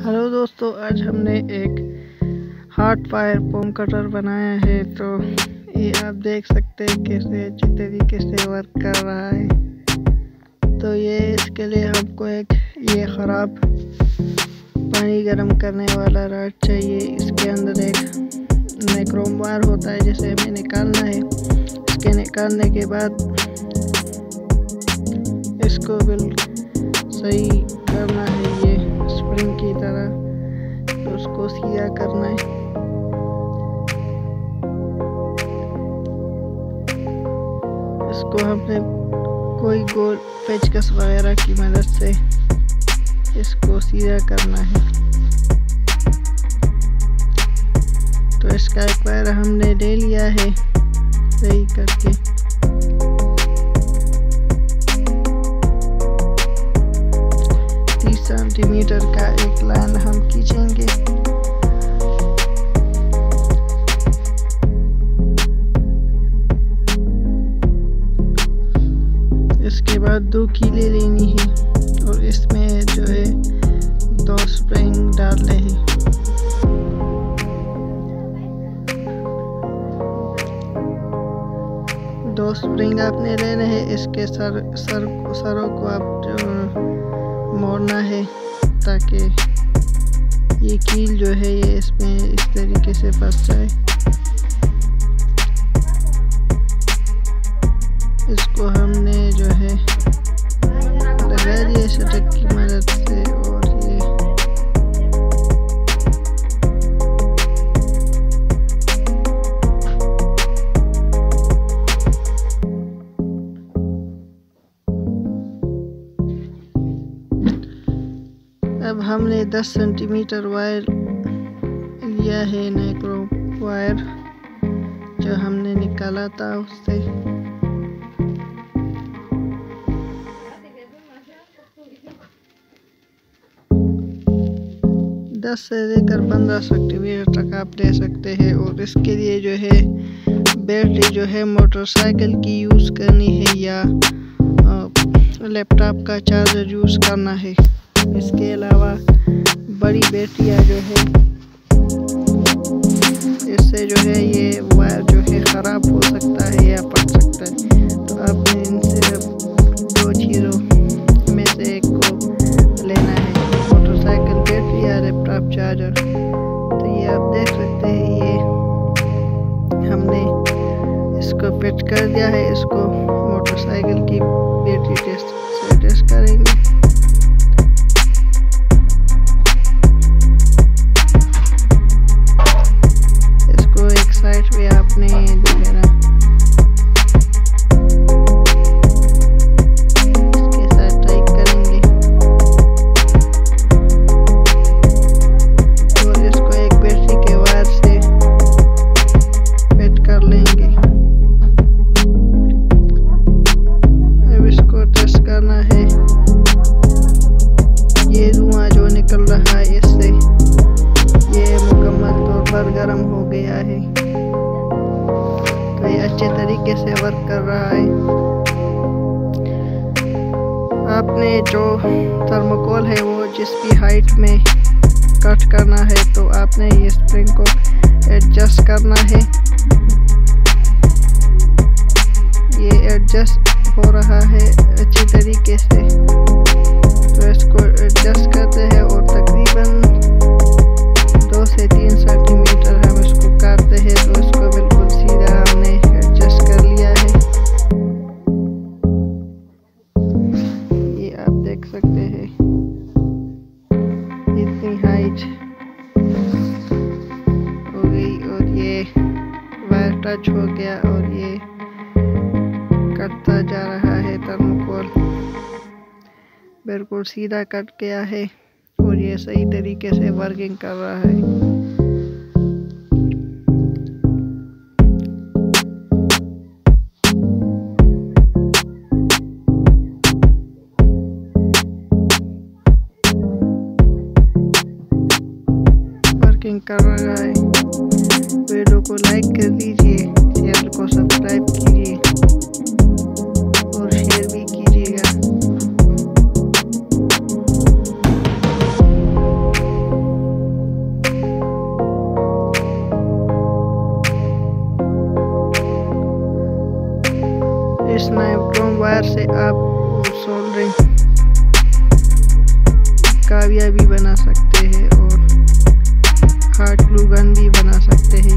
Hello दोस्तों, आज हमने एक हार्ट फायर पोम कटर बनाया है तो ये आप देख सकते हैं कैसे अच्छी तरीके से वर्क कर रहा है। तो ये इसके लिए हमको एक ये ख़राब पानी गर्म करने वाला रॉड चाहिए। इसके अंदर एक मैक्रोम वायर होता है, जिसे हमें निकालना है। इसके निकालने के बाद इसको बिल्कुल सही करना है। ये स्प्रिंग की तरह तो उसको सीधा करना है। इसको हमने कोई गोल पेचकस वगैरह की मदद से इसको सीधा करना है। तो इसका एक बार हमने ले लिया है सही करके। कीले लेनी है और इसमें जो है दो स्प्रिंग डालने हैं। दो स्प्रिंग आपने लेने हैं, इसके सर सर, सरों को आप जो मोड़ना है ताकि ये कील जो है ये इसमें इस तरीके से फंस जाए। इसको हमने की मदद से और अब हमने 10 सेंटीमीटर वायर लिया है नेक्रो वायर जो हमने निकाला था उससे। दस से लेकर पंद्रह सेंटीमीटर तक आप ले सकते हैं और इसके लिए जो है बैटरी जो है मोटरसाइकिल की यूज़ करनी है या लैपटॉप का चार्जर यूज़ करना है। इसके अलावा बड़ी बेटियाँ जो है, इससे जो है ये वायर जो है तो ये आप देख सकते हैं, ये हमने इसको फिट कर दिया है, इसको मोटरसाइकिल की बैटरी टेस्ट से टेस्ट करेंगे। तरीके से वर्क कर रहा है। आपने जो थर्मोकोल है वो जिस भी हाइट में कट करना है तो आपने ये स्प्रिंग को एडजस्ट करना है। ये एडजस्ट हो रहा है अच्छी तरीके से। सकते हैं। इतनी हाइट हो गई और ये वायर टच हो गया और ये कटता जा रहा है थर्मोकोल बिल्कुल सीधा कट गया है और ये सही तरीके से वर्किंग कर रहा है। कवर आए वीडियो को लाइक कर दीजिए चैनल को सब्सक्राइब कीजिए और शेयर भी कीजिएगा। स्नाइप्रोम वायर से आप सोल्डरिंग काव्या भी बना सकते हैं। ग्लूगन भी बना सकते हैं।